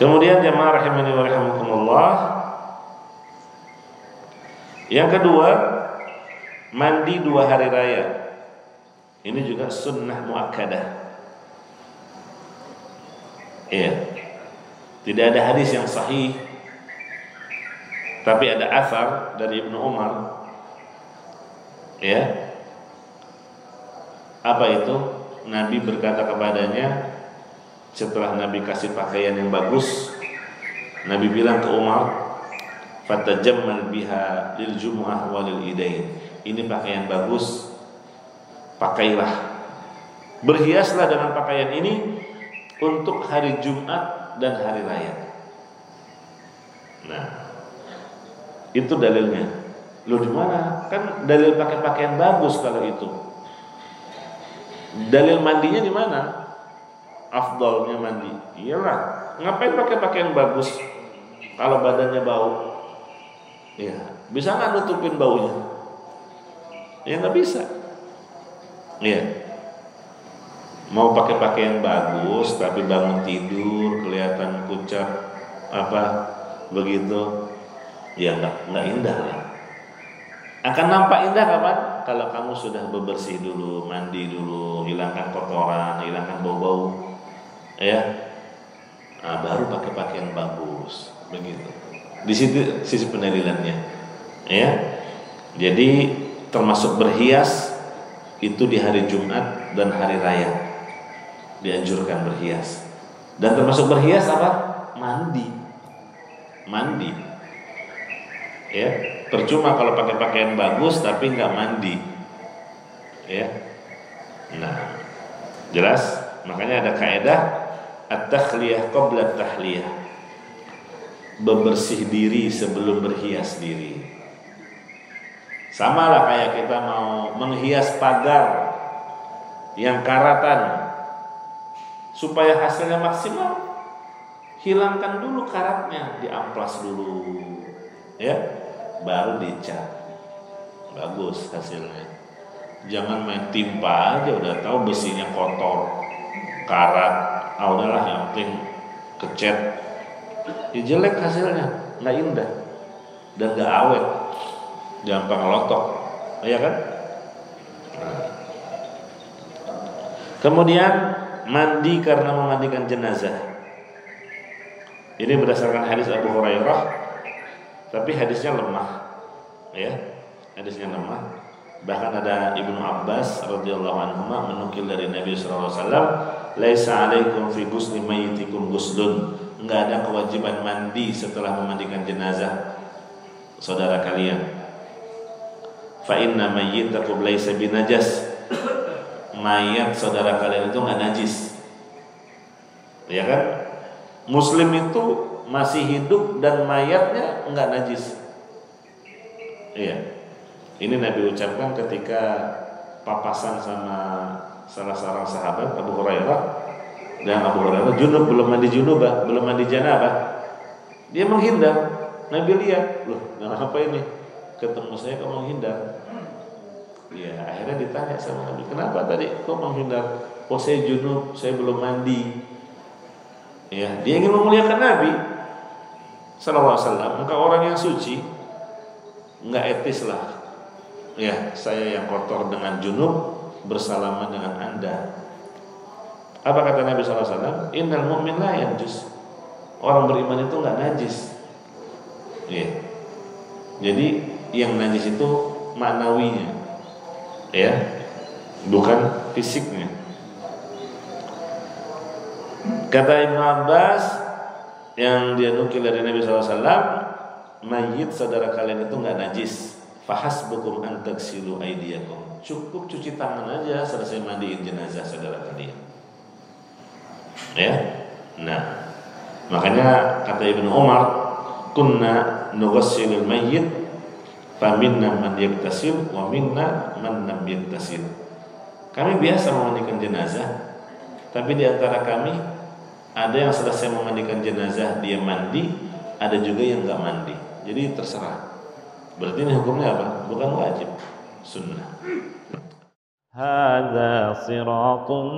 Kemudian jemaah rahimani wa rahimakumullah. Yang kedua, mandi dua hari raya. Ini juga sunnah muakkadah. Iya. Tidak ada hadis yang sahih tapi ada asar dari Ibnu Umar ya apa itu Nabi berkata kepadanya setelah Nabi kasih pakaian yang bagus Nabi bilang ke Umar fatajammal biha lil jumu'ah walil idain. Ini pakaian bagus pakailah. Berhiaslah dengan pakaian ini untuk hari Jumat dan hari raya. Nah itu dalilnya. Lu di mana? Kan dalil pakai pakaian bagus kalau itu. Dalil mandinya di mana afdolnya mandi. Iyalah ngapain pakai pakaian bagus kalau badannya bau? Ya bisa nggak nutupin baunya? Ya nggak bisa. Ya mau pakai pakaian bagus tapi bangun tidur kelihatan pucat apa begitu ya nggak nggak indah lah. Akan nampak indah kapan? Kalau kamu sudah bebersih dulu mandi dulu hilangkan kotoran hilangkan bau-bau ya. Nah, baru pakai pakaian bagus begitu. Di situ sisi pendalilannya ya. Jadi termasuk berhias itu di hari Jumat dan hari raya. Dianjurkan berhias. Dan termasuk berhias apa? Mandi. Mandi. Ya. Percuma kalau pakai pakaian bagus tapi nggak mandi. Ya. Nah jelas? Makanya ada kaidah at-takhliyah qabla tahliyah bebersih diri sebelum berhias diri. Sama lah kayak kita mau menghias pagar yang karatan supaya hasilnya maksimal. Hilangkan dulu karatnya diamplas dulu ya. Baru dicat. Bagus hasilnya. Jangan main timpa aja udah tahu besinya kotor karat ah udahlah yang penting kecet. Ya jelek hasilnya. Nggak indah. Dan nggak awet. Gampang lotok. Ya kan? Kemudian mandi karena memandikan jenazah. Ini berdasarkan hadis Abu Hurairah tapi hadisnya lemah ya. Hadisnya lemah. Bahkan ada Ibnu Abbas radhiyallahu anhu menukil dari Nabi sallallahu alaihi wasallam laisa alaikum fi ghusli mayyitikum ghuslun. Enggak ada kewajiban mandi setelah memandikan jenazah saudara kalian. Fa inna mayyitakum laisa binajas. Mayat saudara kalian itu enggak najis. Ya kan? Muslim itu masih hidup dan mayatnya enggak najis. Iya. Ini Nabi ucapkan ketika papasan sama salah seorang sahabat Abu Hurairah dan Abu Hurairah junub belum mandi junubah, belum mandi janabah. Dia menghindar. Nabi lihat, loh, kenapa ini? Ketemu saya kok menghindar? Ya, akhirnya ditanya sama Nabi, kenapa tadi kok menghindar? Oh saya junub, saya belum mandi. Ya, dia ingin memuliakan Nabi. Sallallahu Alaihi Wasallam. Maka orang yang suci nggak etis lah. Ya, saya yang kotor dengan junub bersalaman dengan anda. Apa kata Nabi Wasallam? Innal mu'min la yanjus. Orang beriman itu nggak najis. Ya. Jadi yang najis itu maknawinya, ya, bukan fisiknya. Kata Ibn Abbas, yang dia nukil dari Nabi SAW mayit saudara kalian itu nggak najis fahasbukum an taksilu aydiyakum cukup cuci tangan aja selesai mandiin jenazah saudara kalian ya nah makanya kata Ibnu Umar kunna nughassilul mayyit faminna man yaktasil wa minna man lam yaktasil kami biasa memandikan jenazah tapi di antara kami ada yang selesai memandikan jenazah dia mandi, ada juga yang nggak mandi. Jadi terserah. Berarti ini hukumnya apa? Bukan wajib, sunnah. Hada siratun.